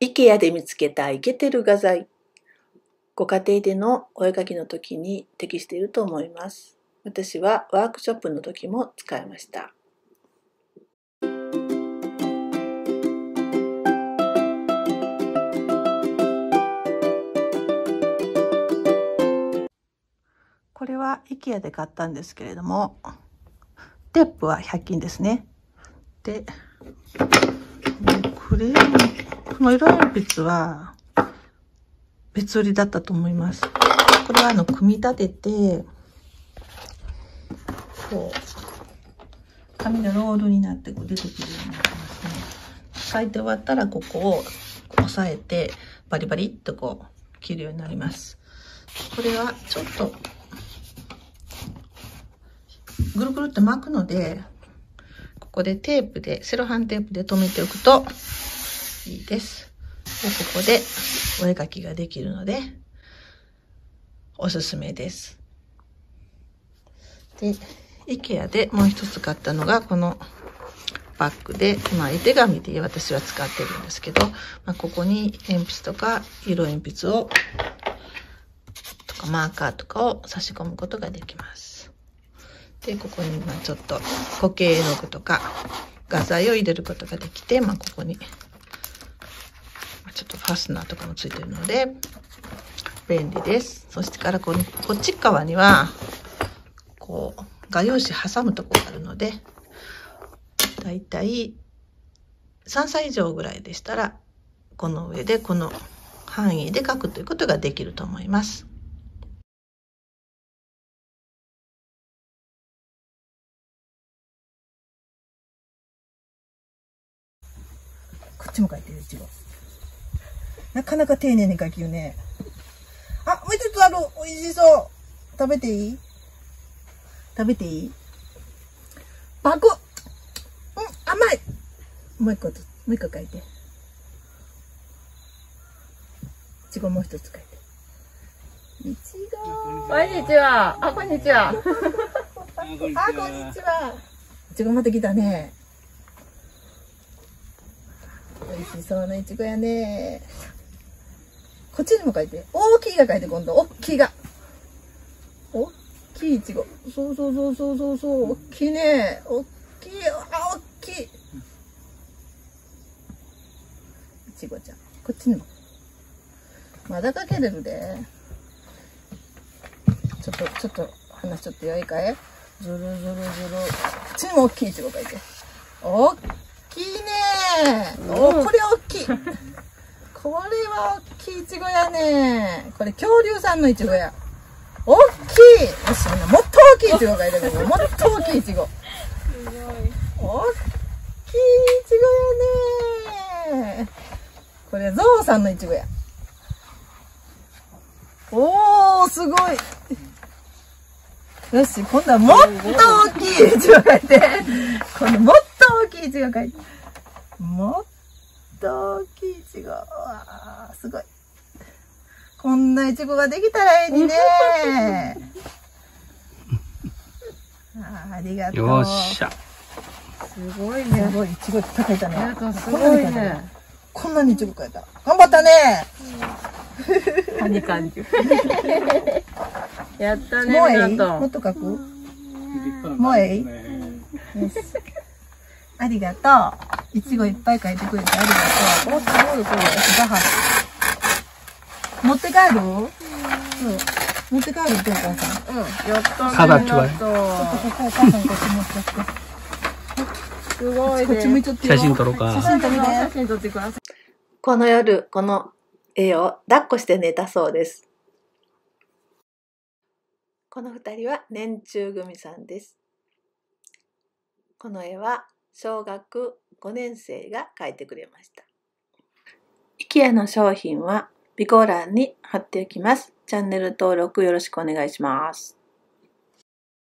IKEA で見つけたイケてる画材。ご家庭でのお絵かきの時に適していると思います。私はワークショップの時も使いました。これは IKEA で買ったんですけれども、テープは100均ですね。で、クレヨン、この色鉛筆は別売りだったと思います。これはあの、組み立てて、こう、紙のロールになってこう出てくるようになってますね。書いて終わったらここを押さえてバリバリっとこう切るようになります。これはちょっとぐるぐるって巻くので、ここでテープで、セロハンテープで留めておくといいです。でここでお絵かきができるので、おすすめです。で、IKEA でもう一つ買ったのが、このバッグで、まあ、絵手紙で私は使ってるんですけど、まあ、ここに鉛筆とか色鉛筆を、とかマーカーとかを差し込むことができます。で、ここに、まあ、ちょっと固形絵の具とか画材を入れることができて、まあ、ここに、ァスナーとかもついてるので、便利です。そしてからこの、こっち側には、こう、画用紙挟むとこがあるので、だいたい3歳以上ぐらいでしたら、この上でこの範囲で書くということができると思います。こっちも書いてる、いちご。なかなか丁寧に書きよね。あ、もう一つある美味しそう食べていい？食べていい？バクうん、甘いもう一個と、もう一個書いて。いちごもう一つ書いて。いちごこんにちは。あ、こんにちは。あ、こんにちは。いちごまた来たね。美味しそうないちごやね。こっちにも書いて。大きいが書いて、今度。大きいが。大きいいちご。そうそうそうそうそうそう。大きいね。大きい。あ、大きい。いちごちゃん。こっちにも。まだかけれるで。ちょっと、ちょっと、話ちょっとよいかい？ずるずるずる。こっちにも大きいいちご書いて。大きいね。お、これ大きい。これは大きいいちごやねこれ恐竜さんのいちごや。大きいよし、みんなもっと大きいいちごがいる、もっと大きいいちご。すごい。大きいいちごやねこれゾウさんのいちごや。おー、すごい。よし、今度はもっと大きいいちご書いて。今度もっと大きいいちご書いて。もっと大きいいちご。わー、すごい。こんないちごができたらええにね。あありがとう。よっしゃ。すごいね。すごい、いちごいっぱいいたね。すごいね。こんなにいちご書いた。頑張ったね。カニ感じ。やったね。もういいもっと書く？もうい？いありがとう。いちごいっぱい書いてくれてありがとう。お、すごい、すごい。バハ。持って帰る？うん。持って帰るってお母さ。ん。うん。やったね。サラチュワちょっとここお母さんこっち持っちゃって。すごいこっち向いちゃって写真撮ろうか。写真撮り写真撮ってください。この夜、この絵を抱っこして寝たそうです。この二人は年中組さんです。この絵は小学5年生が書いてくれました。IKEA の商品は備考欄に貼っておきます。チャンネル登録よろしくお願いします。